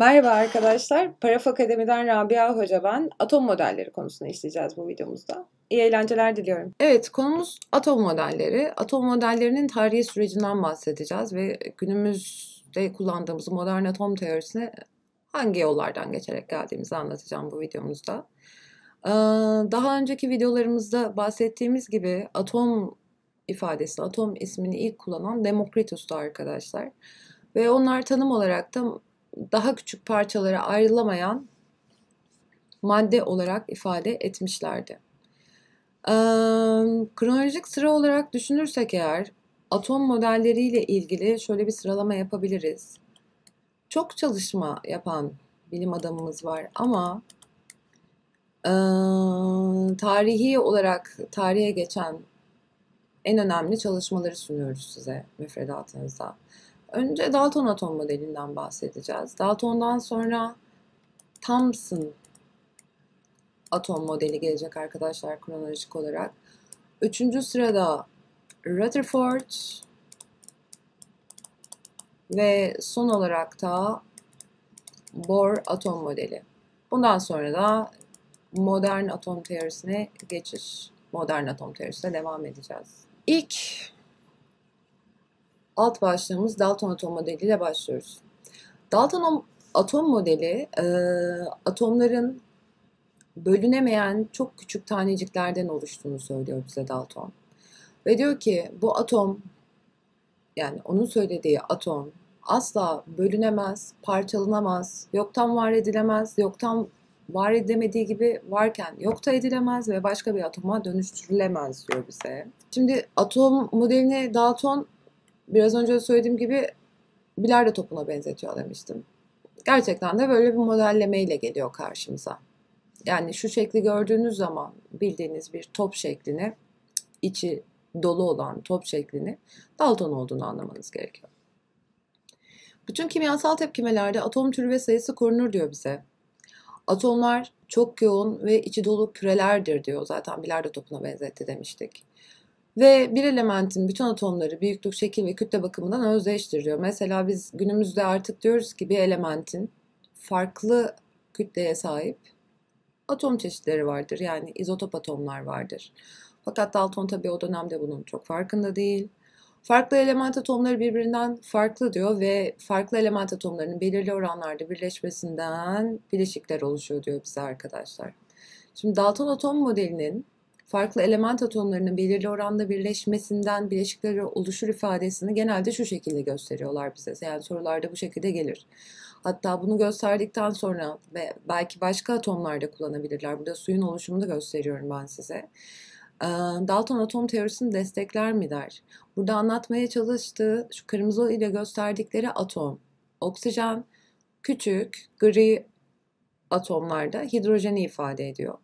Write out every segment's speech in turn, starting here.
Merhaba arkadaşlar. Paraf Akademi'den Rabia Hoca ben. Atom modelleri konusunu işleyeceğiz bu videomuzda. İyi eğlenceler diliyorum. Evet, konumuz atom modelleri. Atom modellerinin tarihi sürecinden bahsedeceğiz ve günümüzde kullandığımız modern atom teorisine hangi yollardan geçerek geldiğimizi anlatacağım bu videomuzda. Daha önceki videolarımızda bahsettiğimiz gibi atom ifadesi, atom ismini ilk kullanan Demokritus'tu arkadaşlar. Ve onlar tanım olarak da daha küçük parçalara ayrılamayan madde olarak ifade etmişlerdi. Kronolojik sıra olarak düşünürsek eğer atom modelleriyle ilgili şöyle bir sıralama yapabiliriz. Çok çalışma yapan bilim adamımız var ama tarihi olarak tarihe geçen en önemli çalışmaları sunuyoruz size müfredatınızda. Önce Dalton atom modelinden bahsedeceğiz. Dalton'dan sonra Thomson atom modeli gelecek arkadaşlar kronolojik olarak. Üçüncü sırada Rutherford ve son olarak da Bohr atom modeli. Bundan sonra da modern atom teorisine geçiş, modern atom teorisine devam edeceğiz. İlk alt başlığımız Dalton atom modeliyle başlıyoruz. Dalton atom modeli e, atomların bölünemeyen çok küçük taneciklerden oluştuğunu söylüyor bize Dalton. Ve diyor ki bu atom yani onun söylediği atom asla bölünemez, parçalanamaz, yoktan var edilemez, yoktan var edemediği gibi varken yokta edilemez ve başka bir atoma dönüştürülemez diyor bize. Şimdi atom modelini Dalton biraz önce söylediğim gibi bilardo topuna benzetiyor demiştim. Gerçekten de böyle bir modellemeyle geliyor karşımıza. Yani şu şekli gördüğünüz zaman bildiğiniz bir top şeklini, içi dolu olan top şeklini Dalton olduğunu anlamanız gerekiyor. Bütün kimyasal tepkimelerde atom türü ve sayısı korunur diyor bize. Atomlar çok yoğun ve içi dolu kürelerdir diyor. Zaten bilardo topuna benzetti demiştik. Ve bir elementin bütün atomları büyüklük, şekil ve kütle bakımından özdeştir diyor. Mesela biz günümüzde artık diyoruz ki bir elementin farklı kütleye sahip atom çeşitleri vardır. Yani izotop atomlar vardır. Fakat Dalton tabii o dönemde bunun çok farkında değil. Farklı element atomları birbirinden farklı diyor ve farklı element atomlarının belirli oranlarda birleşmesinden bileşikler oluşuyor diyor bize arkadaşlar. Şimdi Dalton atom modelinin farklı element atomlarının belirli oranda birleşmesinden bileşikler oluşur ifadesini genelde şu şekilde gösteriyorlar bize. Yani sorularda bu şekilde gelir. Hatta bunu gösterdikten sonra ve belki başka atomlarda kullanabilirler. Burada suyun oluşumunu gösteriyorum ben size. Dalton atom teorisini destekler mi der. Burada anlatmaya çalıştığı şu kırmızı ile gösterdikleri atom, oksijen küçük gri atomlarda hidrojeni ifade ediyor.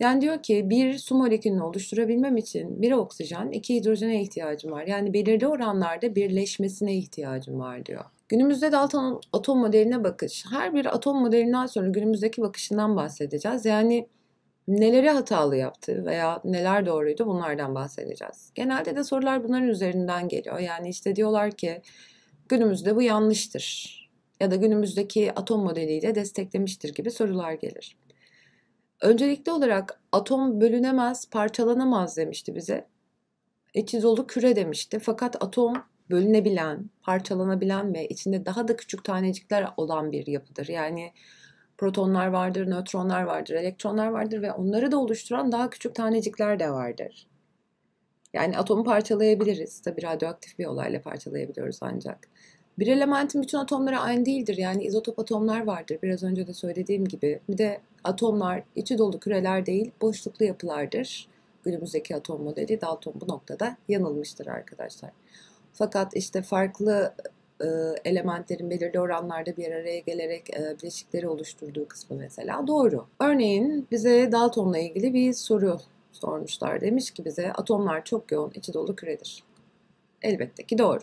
Yani diyor ki bir su molekülünü oluşturabilmem için bir oksijen, iki hidrojene ihtiyacım var. Yani belirli oranlarda birleşmesine ihtiyacım var diyor. Günümüzde Dalton atom modeline bakış. Her bir atom modelinden sonra günümüzdeki bakışından bahsedeceğiz. Yani neleri hatalı yaptı veya neler doğruydu bunlardan bahsedeceğiz. Genelde de sorular bunların üzerinden geliyor. Yani işte diyorlar ki günümüzde bu yanlıştır ya da günümüzdeki atom modeliyle desteklemiştir gibi sorular gelir. Öncelikli olarak atom bölünemez, parçalanamaz demişti bize. İçi dolu küre demişti. Fakat atom bölünebilen, parçalanabilen ve içinde daha da küçük tanecikler olan bir yapıdır. Yani protonlar vardır, nötronlar vardır, elektronlar vardır ve onları da oluşturan daha küçük tanecikler de vardır. Yani atomu parçalayabiliriz. Tabi radyoaktif bir olayla parçalayabiliyoruz ancak. Bir elementin bütün atomları aynı değildir. Yani izotop atomlar vardır. Biraz önce de söylediğim gibi. Bir de atomlar içi dolu küreler değil, boşluklu yapılardır. Günümüzdeki atom modeli Dalton bu noktada yanılmıştır arkadaşlar. Fakat işte farklı e, elementlerin belirli oranlarda bir araya gelerek e, bileşikleri oluşturduğu kısmı mesela doğru. Örneğin bize Dalton'la ilgili bir soru sormuşlar. Demiş ki bize atomlar çok yoğun, içi dolu küredir. Elbette ki doğru.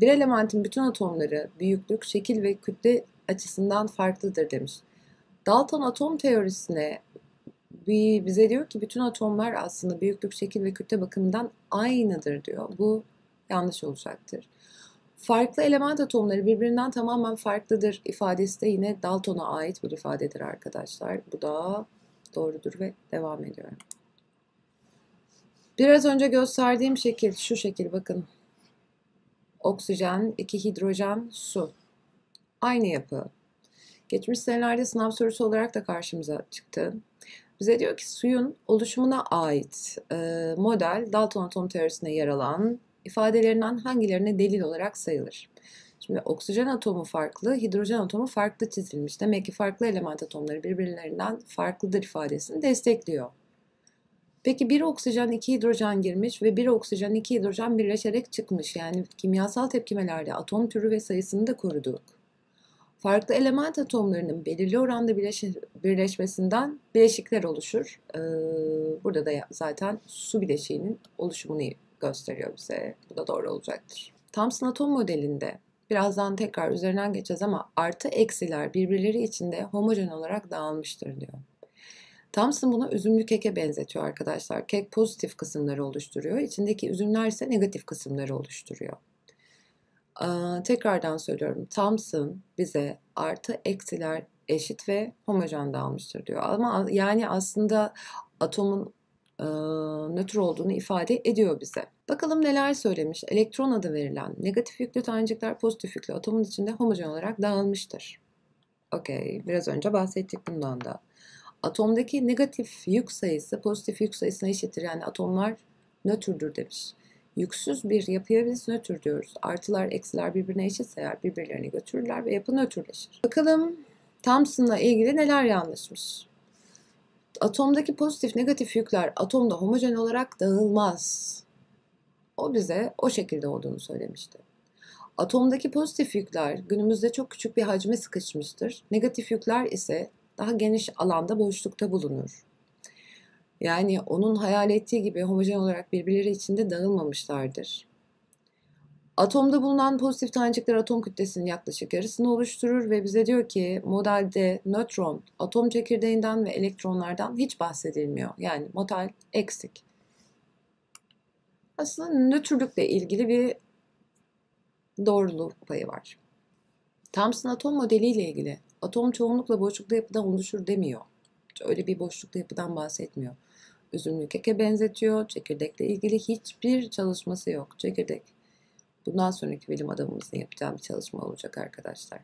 Bir elementin bütün atomları büyüklük, şekil ve kütle açısından farklıdır demiş. Dalton atom teorisine bize diyor ki bütün atomlar aslında büyüklük, şekil ve kütle bakımından aynıdır diyor. Bu yanlış olacaktır. Farklı element atomları birbirinden tamamen farklıdır ifadesi de yine Dalton'a ait bir ifadedir arkadaşlar. Bu da doğrudur ve devam ediyorum. Biraz önce gösterdiğim şekil şu şekil bakın. Oksijen, iki hidrojen, su. Aynı yapı. Geçmiş senelerde sınav sorusu olarak da karşımıza çıktı. Bize diyor ki suyun oluşumuna ait e, model Dalton atom teorisine yer alan ifadelerinden hangilerine delil olarak sayılır? Şimdi oksijen atomu farklı, hidrojen atomu farklı çizilmiş. Demek ki farklı element atomları birbirlerinden farklıdır ifadesini destekliyor. Peki bir oksijen iki hidrojen girmiş ve bir oksijen iki hidrojen birleşerek çıkmış. Yani kimyasal tepkimelerde atom türü ve sayısını da koruduk. Farklı element atomlarının belirli oranda birleşmesinden bileşikler oluşur. Ee, burada da zaten su bileşiğinin oluşumunu gösteriyor bize. Bu da doğru olacaktır. Thomson atom modelinde birazdan tekrar üzerinden geçeceğiz ama artı eksiler birbirleri içinde homojen olarak dağılmıştır diyor. Thomson bunu üzümlü keke benzetiyor arkadaşlar. Kek pozitif kısımları oluşturuyor. İçindeki üzümler ise negatif kısımları oluşturuyor. Ee, tekrardan söylüyorum. Thomson bize artı eksiler eşit ve homojen dağılmıştır diyor. Ama yani aslında atomun e, nötr olduğunu ifade ediyor bize. Bakalım neler söylemiş. Elektron adı verilen negatif yüklü tanecikler pozitif yüklü atomun içinde homojen olarak dağılmıştır. Okey, biraz önce bahsettik bundan da. Atomdaki negatif yük sayısı pozitif yük sayısına eşittir. Yani atomlar nötrdür demiş. Yüksüz bir yapıya biz nötr diyoruz. Artılar, eksiler birbirine eşitse eğer birbirlerini götürürler ve yapı nötrleşir. Bakalım Thomson'la ilgili neler yanlışmış. Atomdaki pozitif negatif yükler atomda homojen olarak dağılmaz. O bize o şekilde olduğunu söylemişti. Atomdaki pozitif yükler günümüzde çok küçük bir hacme sıkışmıştır. Negatif yükler ise daha geniş alanda boşlukta bulunur. Yani onun hayal ettiği gibi homojen olarak birbirleri içinde dağılmamışlardır. Atomda bulunan pozitif tanecikler atom kütlesinin yaklaşık yarısını oluşturur ve bize diyor ki modelde nötron, atom çekirdeğinden ve elektronlardan hiç bahsedilmiyor. Yani model eksik. Aslında nötrlükle ilgili bir doğruluk payı var. Thomson atom modeliyle ilgili atom çoğunlukla boşluklu yapıdan oluşur demiyor. Öyle bir boşluklu yapıdan bahsetmiyor. Üzümlü keke benzetiyor. Çekirdekle ilgili hiçbir çalışması yok. Çekirdek bundan sonraki bilim adamımızın yapacağı bir çalışma olacak arkadaşlar.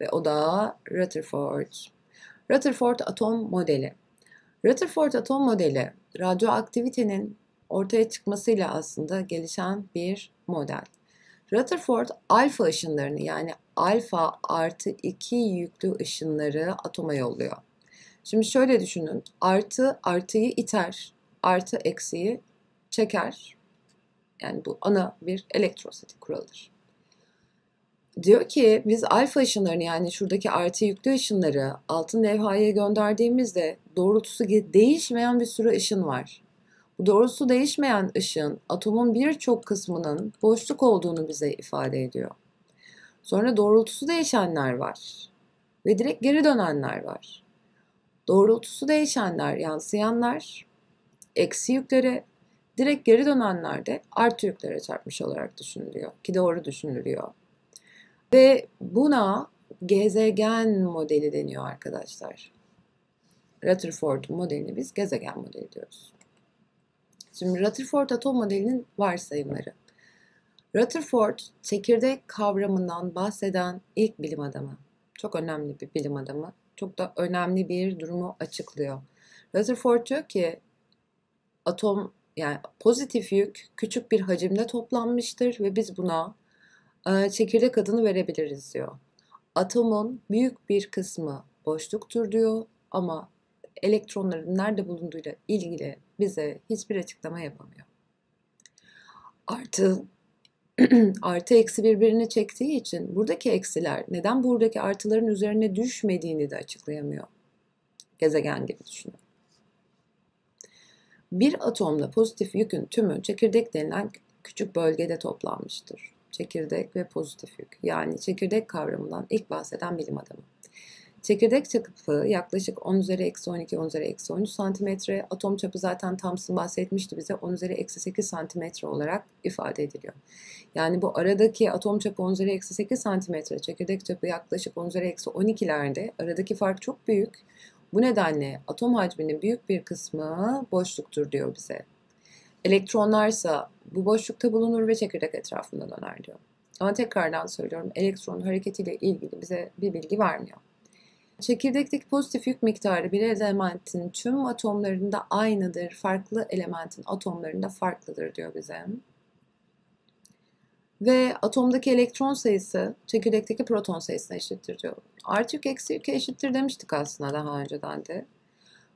Ve o da Rutherford. Rutherford atom modeli. Rutherford atom modeli radyoaktivitenin ortaya çıkmasıyla aslında gelişen bir model. Rutherford alfa ışınlarını yani alfa artı 2 yüklü ışınları atoma yolluyor. Şimdi şöyle düşünün. Artı artıyı iter, artı eksiyi çeker. Yani bu ana bir elektrostatik kuralıdır. Diyor ki biz alfa ışınlarını yani şuradaki artı yüklü ışınları altın levhaya gönderdiğimizde doğrultusu değişmeyen bir sürü ışın var. Bu doğrultusu değişmeyen ışın atomun birçok kısmının boşluk olduğunu bize ifade ediyor. Sonra doğrultusu değişenler var ve direkt geri dönenler var. Doğrultusu değişenler, yansıyanlar, eksi yüklere, direkt geri dönenler de artı yüklere çarpmış olarak düşünülüyor ki doğru düşünülüyor. Ve buna gezegen modeli deniyor arkadaşlar. Rutherford modelini biz gezegen modeli diyoruz. Şimdi Rutherford atom modelinin varsayımları. Rutherford çekirdek kavramından bahseden ilk bilim adamı. Çok önemli bir bilim adamı. Çok da önemli bir durumu açıklıyor. Rutherford diyor ki atom yani pozitif yük küçük bir hacimde toplanmıştır ve biz buna e, çekirdek adını verebiliriz diyor. Atomun büyük bir kısmı boşluktur diyor ama elektronların nerede bulunduğuyla ilgili bize hiçbir açıklama yapamıyor. Artı artı eksi birbirini çektiği için buradaki eksiler neden buradaki artıların üzerine düşmediğini de açıklayamıyor. Gezegen gibi düşünün. Bir atomda pozitif yükün tümü çekirdek denilen küçük bölgede toplanmıştır. Çekirdek ve pozitif yük. Yani çekirdek kavramından ilk bahseden bilim adamı. Çekirdek çapı yaklaşık 10 üzeri eksi 12, 10 üzeri eksi 13 santimetre. Atom çapı zaten Thomson bahsetmişti bize 10 üzeri eksi 8 santimetre olarak ifade ediliyor. Yani bu aradaki atom çapı 10 üzeri eksi 8 santimetre, çekirdek çapı yaklaşık 10 üzeri eksi 12'lerde aradaki fark çok büyük. Bu nedenle atom hacminin büyük bir kısmı boşluktur diyor bize. Elektronlarsa bu boşlukta bulunur ve çekirdek etrafında döner diyor. Ama tekrardan söylüyorum elektron hareketiyle ilgili bize bir bilgi vermiyor. Çekirdekteki pozitif yük miktarı bir elementin tüm atomlarında aynıdır. Farklı elementin atomlarında farklıdır diyor bize. Ve atomdaki elektron sayısı çekirdekteki proton sayısına eşittir diyor. Artı yük eksi yük eşittir demiştik aslında daha önceden de.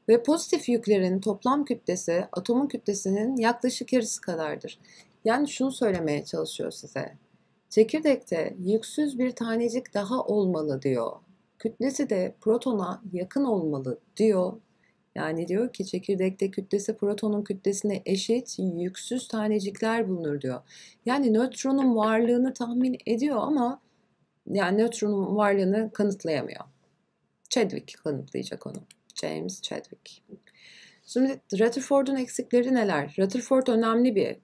Ve pozitif yüklerin toplam kütlesi atomun kütlesinin yaklaşık yarısı kadardır. Yani şunu söylemeye çalışıyor size. Çekirdekte yüksüz bir tanecik daha olmalı diyor. Kütlesi de protona yakın olmalı diyor. Yani diyor ki çekirdekte kütlesi protonun kütlesine eşit yüksüz tanecikler bulunur diyor. Yani nötronun varlığını tahmin ediyor ama yani nötronun varlığını kanıtlayamıyor. Chadwick kanıtlayacak onu. James Chadwick. Şimdi Rutherford'un eksikleri neler? Rutherford önemli bir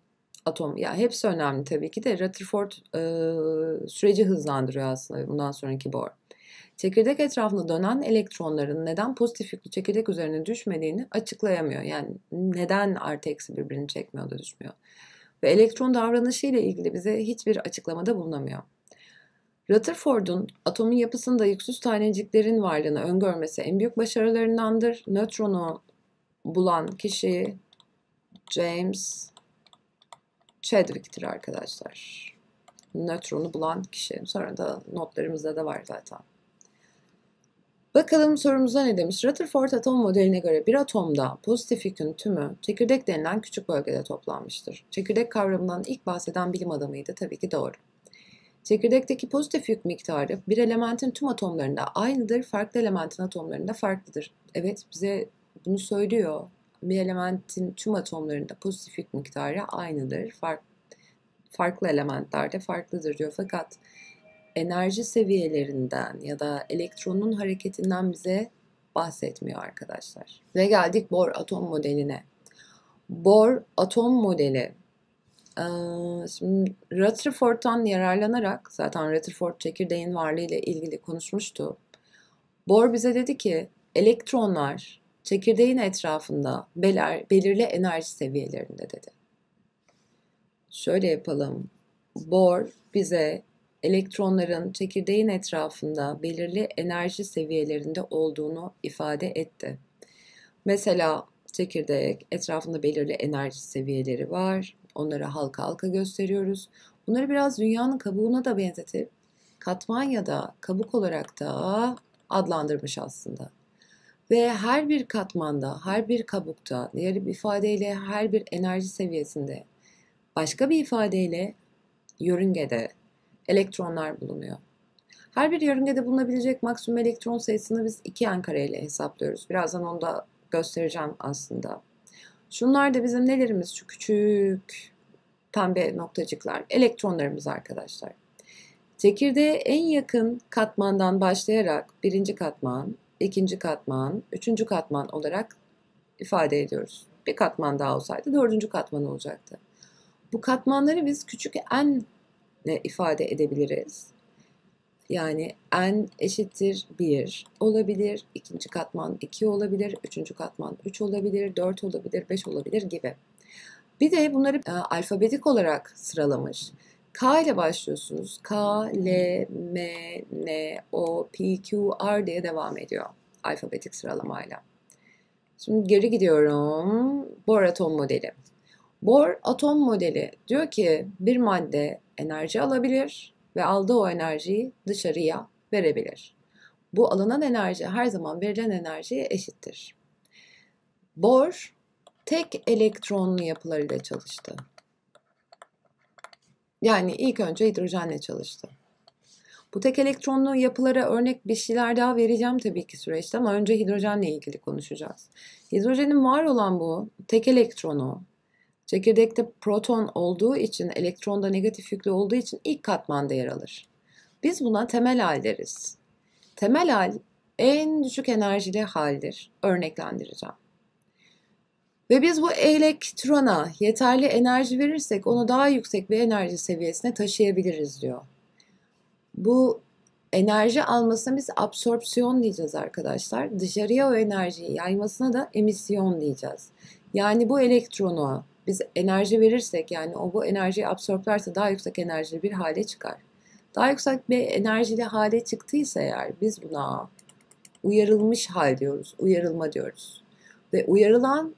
atom. Ya hepsi önemli tabii ki de Rutherford e, süreci hızlandırıyor aslında bundan sonraki Bohr. Çekirdek etrafında dönen elektronların neden pozitif yüklü çekirdek üzerine düşmediğini açıklayamıyor. Yani neden artı eksi birbirini çekmiyor da düşmüyor. Ve elektron davranışı ile ilgili bize hiçbir açıklamada bulunamıyor. Rutherford'un atomun yapısında yüksüz taneciklerin varlığını öngörmesi en büyük başarılarındandır. Nötronu bulan kişi James Chadwick'tir arkadaşlar. Nötronu bulan kişi. Sonra da notlarımızda da var zaten. Bakalım sorumuza ne demiş? Rutherford atom modeline göre bir atomda pozitif yükün tümü çekirdek denilen küçük bölgede toplanmıştır. Çekirdek kavramından ilk bahseden bilim adamıydı tabii ki doğru. Çekirdekteki pozitif yük miktarı bir elementin tüm atomlarında aynıdır, farklı elementin atomlarında farklıdır. Evet bize bunu söylüyor. Bir elementin tüm atomlarında pozitif yük miktarı aynıdır, fark, farklı elementlerde farklıdır diyor. Fakat enerji seviyelerinden ya da elektronun hareketinden bize bahsetmiyor arkadaşlar. Ve geldik Bohr atom modeline. Bohr atom modeli Şimdi Rutherford'dan yararlanarak zaten Rutherford çekirdeğin varlığı ile ilgili konuşmuştu. Bohr bize dedi ki elektronlar çekirdeğin etrafında belir, belirli enerji seviyelerinde dedi. Şöyle yapalım. Bohr bize elektronların çekirdeğin etrafında belirli enerji seviyelerinde olduğunu ifade etti. Mesela çekirdek etrafında belirli enerji seviyeleri var. Onları halka halka gösteriyoruz. Bunları biraz dünyanın kabuğuna da benzetip katman ya da kabuk olarak da adlandırmış aslında. Ve her bir katmanda, her bir kabukta, diğer bir ifadeyle her bir enerji seviyesinde, başka bir ifadeyle yörüngede elektronlar bulunuyor. Her bir yörüngede bulunabilecek maksimum elektron sayısını biz 2 n ile hesaplıyoruz. Birazdan onu da göstereceğim aslında. Şunlar da bizim nelerimiz? Şu küçük pembe noktacıklar. Elektronlarımız arkadaşlar. Çekirdeğe en yakın katmandan başlayarak birinci katman, ikinci katman, üçüncü katman olarak ifade ediyoruz. Bir katman daha olsaydı dördüncü katman olacaktı. Bu katmanları biz küçük n ile ifade edebiliriz. Yani n eşittir 1 olabilir, ikinci katman 2 olabilir, üçüncü katman 3 olabilir, 4 olabilir, 5 olabilir gibi. Bir de bunları e, alfabetik olarak sıralamış. K ile başlıyorsunuz. K, L, M, N, O, P, Q, R diye devam ediyor alfabetik sıralamayla. Şimdi geri gidiyorum. Bohr atom modeli. Bohr atom modeli diyor ki bir madde enerji alabilir ve aldığı o enerjiyi dışarıya verebilir. Bu alınan enerji her zaman verilen enerjiye eşittir. Bohr tek elektronlu yapılarıyla çalıştı. Yani ilk önce hidrojenle çalıştı. Bu tek elektronlu yapılara örnek bir şeyler daha vereceğim tabii ki süreçte ama önce hidrojenle ilgili konuşacağız. Hidrojenin var olan bu tek elektronu Çekirdekte proton olduğu için, elektronda negatif yüklü olduğu için ilk katmanda yer alır. Biz buna temel hal deriz. Temel hal en düşük enerjili haldir. Örneklendireceğim. Ve biz bu elektrona yeterli enerji verirsek onu daha yüksek bir enerji seviyesine taşıyabiliriz diyor. Bu enerji almasına biz absorpsiyon diyeceğiz arkadaşlar. Dışarıya o enerjiyi yaymasına da emisyon diyeceğiz. Yani bu elektronu biz enerji verirsek yani o bu enerjiyi absorplarsa daha yüksek enerjili bir hale çıkar. Daha yüksek bir enerjili hale çıktıysa eğer biz buna uyarılmış hal diyoruz, uyarılma diyoruz. Ve uyarılan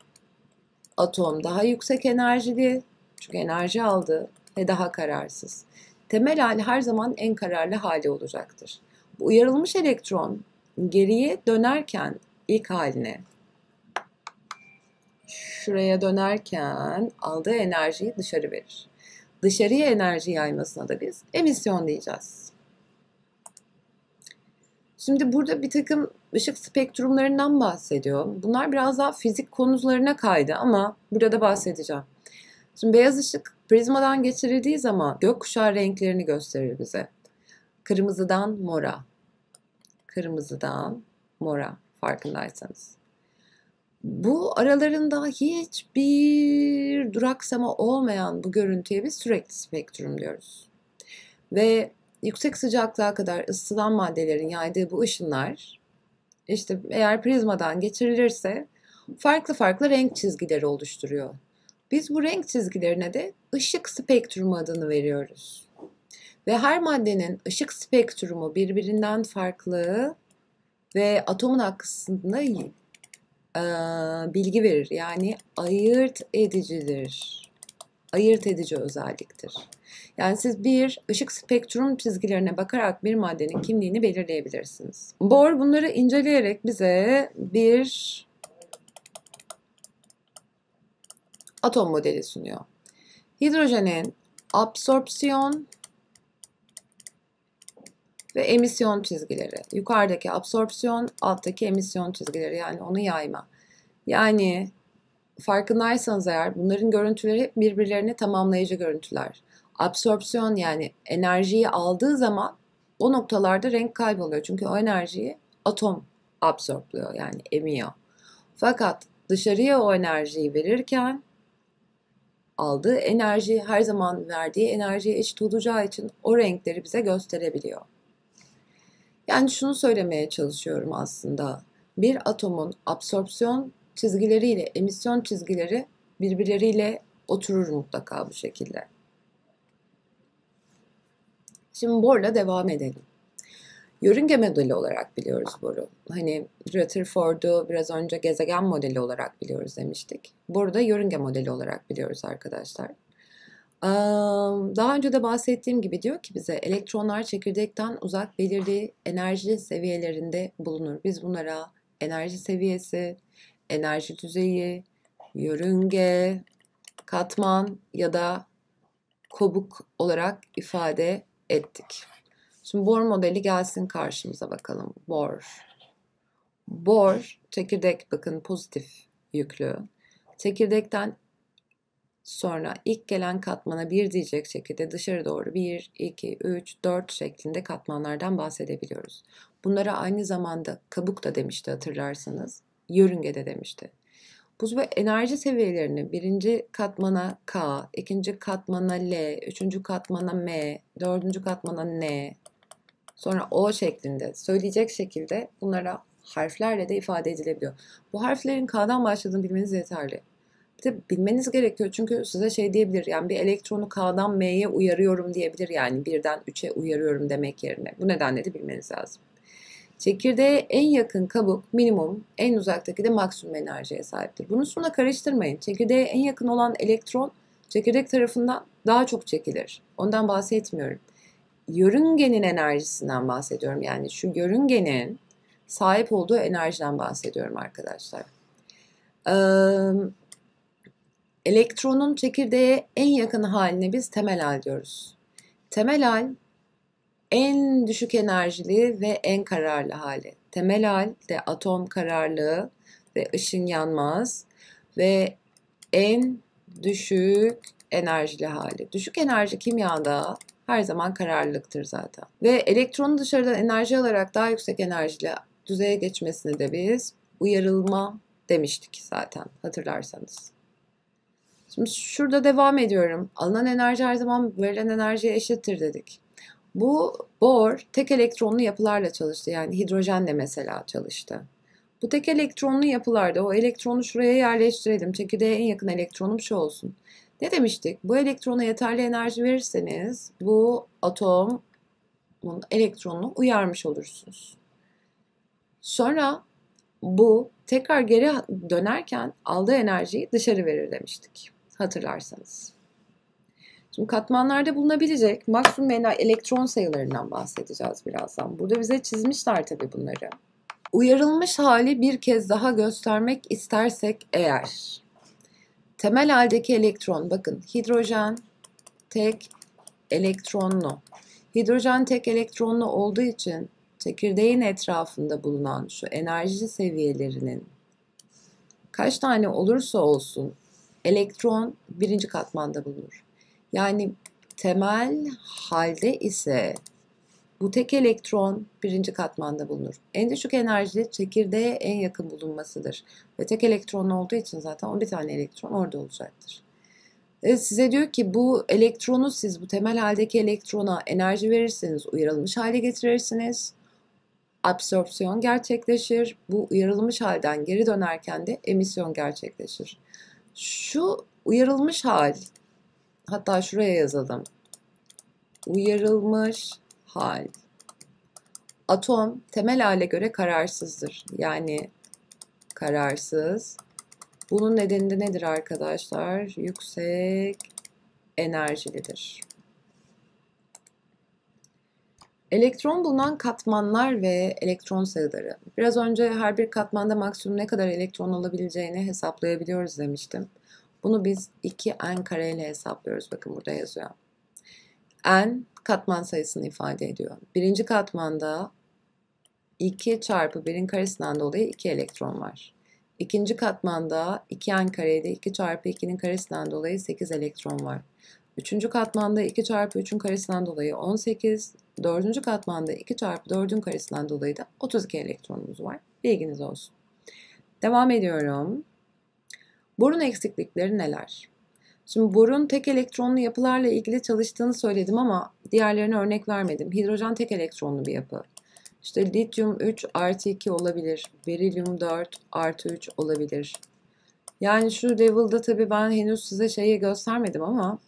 atom daha yüksek enerjili çünkü enerji aldı ve daha kararsız. Temel hali her zaman en kararlı hali olacaktır. Bu uyarılmış elektron geriye dönerken ilk haline şuraya dönerken aldığı enerjiyi dışarı verir. Dışarıya enerji yaymasına da biz emisyon diyeceğiz. Şimdi burada bir takım ışık spektrumlarından bahsediyor. Bunlar biraz daha fizik konularına kaydı ama burada da bahsedeceğim. Şimdi beyaz ışık prizmadan geçirildiği zaman gökkuşağı renklerini gösterir bize. Kırmızıdan mora. Kırmızıdan mora farkındaysanız. Bu aralarında hiçbir duraksama olmayan bu görüntüye biz sürekli spektrum diyoruz. Ve yüksek sıcaklığa kadar ısıtılan maddelerin yaydığı bu ışınlar işte eğer prizmadan geçirilirse farklı farklı renk çizgileri oluşturuyor. Biz bu renk çizgilerine de ışık spektrumu adını veriyoruz. Ve her maddenin ışık spektrumu birbirinden farklı ve atomun hakkında bilgi verir. Yani ayırt edicidir. Ayırt edici özelliktir. Yani siz bir ışık spektrum çizgilerine bakarak bir maddenin kimliğini belirleyebilirsiniz. Bohr bunları inceleyerek bize bir atom modeli sunuyor. Hidrojenin absorpsiyon ve emisyon çizgileri. Yukarıdaki absorpsiyon, alttaki emisyon çizgileri yani onu yayma. Yani farkındaysanız eğer bunların görüntüleri hep birbirlerini tamamlayıcı görüntüler. Absorpsiyon yani enerjiyi aldığı zaman o noktalarda renk kayboluyor. Çünkü o enerjiyi atom absorpluyor yani emiyor. Fakat dışarıya o enerjiyi verirken aldığı enerji her zaman verdiği enerjiye eşit olacağı için o renkleri bize gösterebiliyor. Yani şunu söylemeye çalışıyorum aslında. Bir atomun absorpsiyon çizgileriyle emisyon çizgileri birbirleriyle oturur mutlaka bu şekilde. Şimdi Bohr'la devam edelim. Yörünge modeli olarak biliyoruz Bohr'u. Hani Rutherford'u biraz önce gezegen modeli olarak biliyoruz demiştik. Bohr'u da yörünge modeli olarak biliyoruz arkadaşlar. Daha önce de bahsettiğim gibi diyor ki bize elektronlar çekirdekten uzak belirli enerji seviyelerinde bulunur. Biz bunlara enerji seviyesi, enerji düzeyi, yörünge, katman ya da kobuk olarak ifade ettik. Şimdi Bohr modeli gelsin karşımıza bakalım. Bohr. Bohr çekirdek bakın pozitif yüklü. Çekirdekten sonra ilk gelen katmana 1 diyecek şekilde dışarı doğru 1, 2, 3, 4 şeklinde katmanlardan bahsedebiliyoruz. Bunlara aynı zamanda kabuk da demişti hatırlarsanız. Yörünge de demişti. Bu ve enerji seviyelerini birinci katmana K, ikinci katmana L, üçüncü katmana M, dördüncü katmana N, sonra O şeklinde söyleyecek şekilde bunlara harflerle de ifade edilebiliyor. Bu harflerin K'dan başladığını bilmeniz yeterli. Bir de bilmeniz gerekiyor çünkü size şey diyebilir yani bir elektronu K'dan M'ye uyarıyorum diyebilir yani birden 3'e uyarıyorum demek yerine. Bu nedenle de bilmeniz lazım. Çekirdeğe en yakın kabuk minimum, en uzaktaki de maksimum enerjiye sahiptir. Bunu şuna karıştırmayın. Çekirdeğe en yakın olan elektron çekirdek tarafından daha çok çekilir. Ondan bahsetmiyorum. Yörüngenin enerjisinden bahsediyorum. Yani şu yörüngenin sahip olduğu enerjiden bahsediyorum arkadaşlar. Ee, elektronun çekirdeğe en yakın haline biz temel hal diyoruz. Temel hal en düşük enerjili ve en kararlı hali. Temel hal de atom kararlığı ve ışın yanmaz ve en düşük enerjili hali. Düşük enerji kimyada her zaman kararlılıktır zaten. Ve elektronu dışarıdan enerji alarak daha yüksek enerjili düzeye geçmesini de biz uyarılma demiştik zaten hatırlarsanız. Şimdi şurada devam ediyorum. Alınan enerji her zaman verilen enerjiye eşittir dedik. Bu Bohr tek elektronlu yapılarla çalıştı. Yani hidrojenle mesela çalıştı. Bu tek elektronlu yapılarda o elektronu şuraya yerleştirelim. Çekirdeğe en yakın elektronum şu olsun. Ne demiştik? Bu elektrona yeterli enerji verirseniz bu atomun elektronunu uyarmış olursunuz. Sonra bu tekrar geri dönerken aldığı enerjiyi dışarı verir demiştik. Hatırlarsanız. Şimdi katmanlarda bulunabilecek maksimum elektron sayılarından bahsedeceğiz birazdan. Burada bize çizmişler tabii bunları. Uyarılmış hali bir kez daha göstermek istersek eğer temel haldeki elektron bakın hidrojen tek elektronlu. Hidrojen tek elektronlu olduğu için çekirdeğin etrafında bulunan şu enerji seviyelerinin kaç tane olursa olsun elektron birinci katmanda bulunur. Yani temel halde ise bu tek elektron birinci katmanda bulunur. En düşük enerji çekirdeğe en yakın bulunmasıdır. Ve tek elektron olduğu için zaten 11 tane elektron orada olacaktır. E size diyor ki bu elektronu siz bu temel haldeki elektrona enerji verirseniz uyarılmış hale getirirsiniz. Absorpsiyon gerçekleşir. Bu uyarılmış halden geri dönerken de emisyon gerçekleşir. Şu uyarılmış hal hatta şuraya yazalım. Uyarılmış hal. Atom temel hale göre kararsızdır. Yani kararsız. Bunun nedeni de nedir arkadaşlar? Yüksek enerjilidir. Elektron bulunan katmanlar ve elektron sayıları. Biraz önce her bir katmanda maksimum ne kadar elektron olabileceğini hesaplayabiliyoruz demiştim. Bunu biz 2n kare ile hesaplıyoruz. Bakın burada yazıyor. n katman sayısını ifade ediyor. Birinci katmanda 2 çarpı 1'in karesinden dolayı 2 elektron var. İkinci katmanda 2n karede 2 çarpı 2'nin karesinden dolayı 8 elektron var. Üçüncü katmanda 2 çarpı 3'ün karesinden dolayı 18. Dördüncü katmanda 2 çarpı 4'ün karesinden dolayı da 32 elektronumuz var. Bilginiz olsun. Devam ediyorum. Borun eksiklikleri neler? Şimdi borun tek elektronlu yapılarla ilgili çalıştığını söyledim ama diğerlerine örnek vermedim. Hidrojen tek elektronlu bir yapı. İşte lityum 3 artı 2 olabilir. Berilyum 4 artı 3 olabilir. Yani şu level'da tabii ben henüz size şeyi göstermedim ama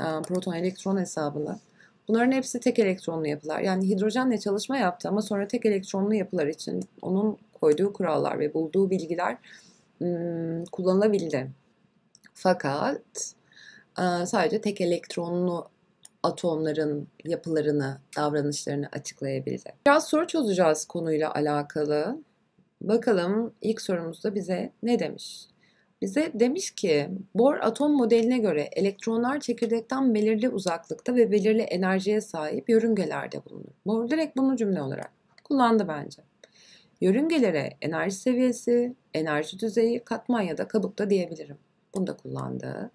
e, proton elektron hesabını. Bunların hepsi tek elektronlu yapılar. Yani hidrojenle çalışma yaptı ama sonra tek elektronlu yapılar için onun koyduğu kurallar ve bulduğu bilgiler kullanılabildi. Fakat e, sadece tek elektronlu atomların yapılarını, davranışlarını açıklayabildi. Biraz soru çözeceğiz konuyla alakalı. Bakalım ilk sorumuzda bize ne demiş? Bize demiş ki Bohr atom modeline göre elektronlar çekirdekten belirli uzaklıkta ve belirli enerjiye sahip yörüngelerde bulunur. Bohr direkt bunu cümle olarak kullandı bence. Yörüngelere enerji seviyesi, enerji düzeyi, katman ya da kabukta diyebilirim. Bunu da kullandı.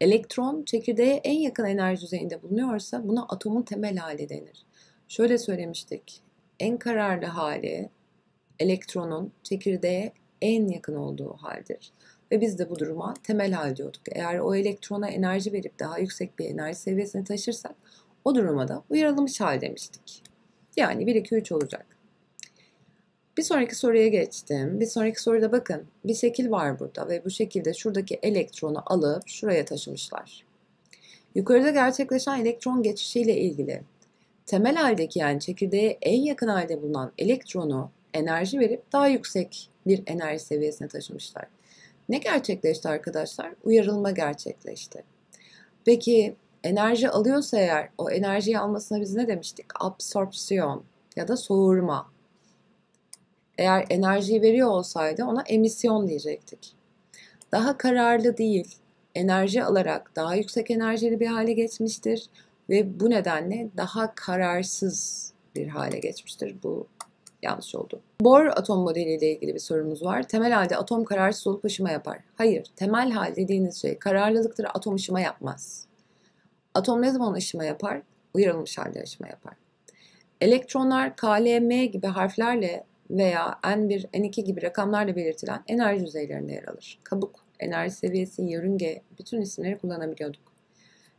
Elektron çekirdeğe en yakın enerji düzeyinde bulunuyorsa buna atomun temel hali denir. Şöyle söylemiştik. En kararlı hali elektronun çekirdeğe en yakın olduğu haldir. Ve biz de bu duruma temel hal diyorduk. Eğer o elektrona enerji verip daha yüksek bir enerji seviyesine taşırsak o duruma da uyarılmış hal demiştik. Yani 1, 2, 3 olacak. Bir sonraki soruya geçtim. Bir sonraki soruda bakın bir şekil var burada ve bu şekilde şuradaki elektronu alıp şuraya taşımışlar. Yukarıda gerçekleşen elektron geçişiyle ilgili temel haldeki yani çekirdeğe en yakın halde bulunan elektronu enerji verip daha yüksek bir enerji seviyesine taşımışlar. Ne gerçekleşti arkadaşlar? Uyarılma gerçekleşti. Peki enerji alıyorsa eğer o enerjiyi almasına biz ne demiştik? Absorpsiyon ya da soğurma eğer enerjiyi veriyor olsaydı ona emisyon diyecektik. Daha kararlı değil, enerji alarak daha yüksek enerjili bir hale geçmiştir ve bu nedenle daha kararsız bir hale geçmiştir. Bu yanlış oldu. Bohr atom modeliyle ilgili bir sorumuz var. Temel halde atom kararsız olup ışıma yapar. Hayır, temel hal dediğiniz şey kararlılıktır, atom ışıma yapmaz. Atom ne zaman ışıma yapar? Uyarılmış halde ışıma yapar. Elektronlar KLM gibi harflerle veya N1, N2 gibi rakamlarla belirtilen enerji düzeylerinde yer alır. Kabuk, enerji seviyesi, yörünge bütün isimleri kullanabiliyorduk.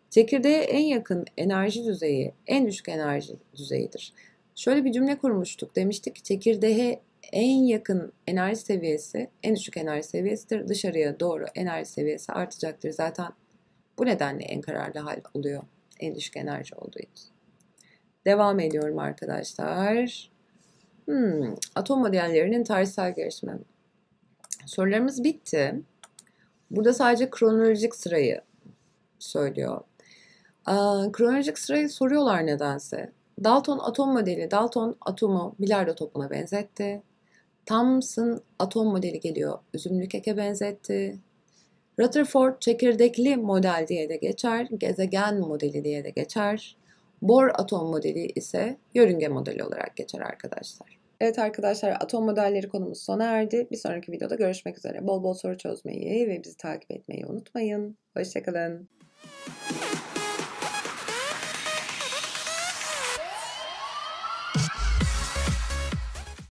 Çekirdeğe en yakın enerji düzeyi en düşük enerji düzeyidir. Şöyle bir cümle kurmuştuk. Demiştik ki çekirdeğe en yakın enerji seviyesi en düşük enerji seviyesidir. Dışarıya doğru enerji seviyesi artacaktır. Zaten bu nedenle en kararlı hal oluyor. En düşük enerji olduğu için. Devam ediyorum arkadaşlar. Hmm, atom modellerinin tarihsel gelişimi. Sorularımız bitti. Burada sadece kronolojik sırayı söylüyor. Aa, kronolojik sırayı soruyorlar nedense. Dalton atom modeli, Dalton atomu bilardo topuna benzetti. Thomson atom modeli geliyor, üzümlü keke benzetti. Rutherford çekirdekli model diye de geçer, gezegen modeli diye de geçer. Bohr atom modeli ise yörünge modeli olarak geçer arkadaşlar. Evet arkadaşlar atom modelleri konumuz sona erdi. Bir sonraki videoda görüşmek üzere. Bol bol soru çözmeyi ve bizi takip etmeyi unutmayın. Hoşçakalın.